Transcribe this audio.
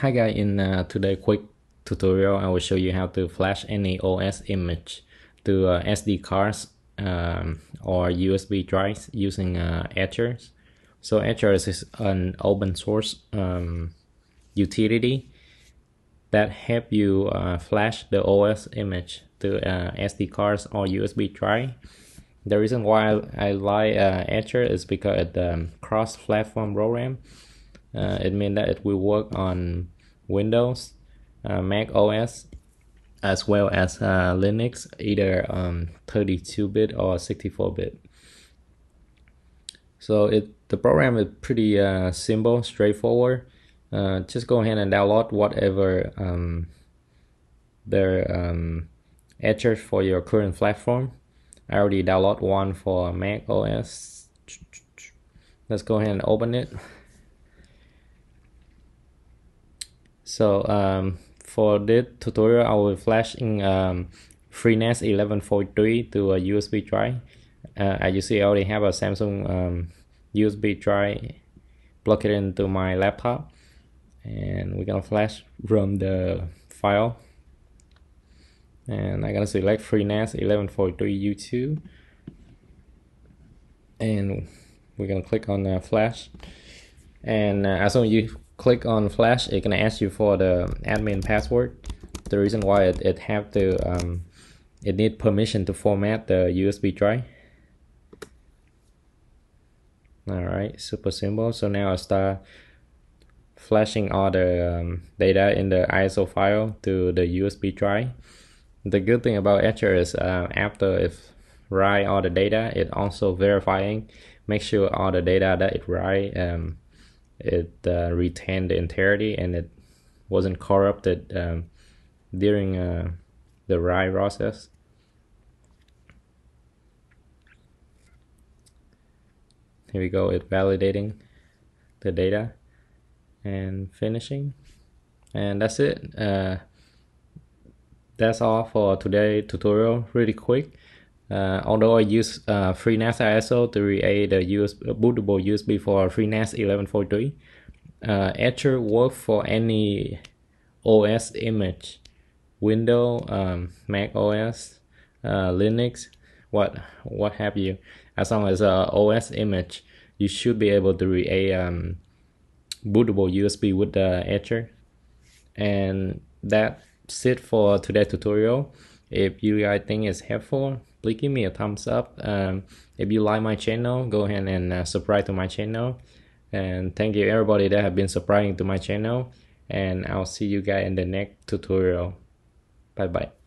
Hi guys, in uh, today quick tutorial I will show you how to flash any OS image to uh, SD cards um, or USB drives using uh, Etcher. So Etcher is an open source um, utility that help you uh, flash the OS image to uh, SD cards or USB drive. The reason why I like uh, Etcher is because it's um, cross-platform program uh, it means that it will work on Windows, uh, Mac OS, as well as uh, Linux, either 32-bit um, or 64-bit. So it the program is pretty uh, simple, straightforward. Uh, just go ahead and download whatever um, their um, editors for your current platform. I already download one for Mac OS. Let's go ahead and open it. So um, for this tutorial, I will flash in um, FreeNAS 1143 to a USB drive. Uh, as you see, I already have a Samsung um, USB drive plugged into my laptop. And we're gonna flash from the file. And I'm gonna select FreeNAS 1143 U2. And we're gonna click on uh, flash. And uh, as soon as you click on flash it can ask you for the admin password. The reason why it, it have to um, it need permission to format the USB drive. All right super simple. So now I start flashing all the um, data in the ISO file to the USB drive. The good thing about Etcher is uh, after it write all the data it also verifying make sure all the data that it write um, it uh, retained the integrity and it wasn't corrupted um, during uh, the write process. Here we go, it validating the data and finishing. And that's it. Uh, that's all for today tutorial, really quick. Uh, although I use uh, FreeNAS ISO to create the USB, bootable USB for FreeNAS 1143, uh, Etcher works for any OS image, Windows, um, Mac OS, uh, Linux, what what have you. As long as a OS image, you should be able to create um, bootable USB with the Etcher. And that's it for today's tutorial. If you guys think it's helpful, please give me a thumbs up. Um, if you like my channel go ahead and uh, subscribe to my channel. And thank you everybody that have been subscribing to my channel. And I'll see you guys in the next tutorial. Bye bye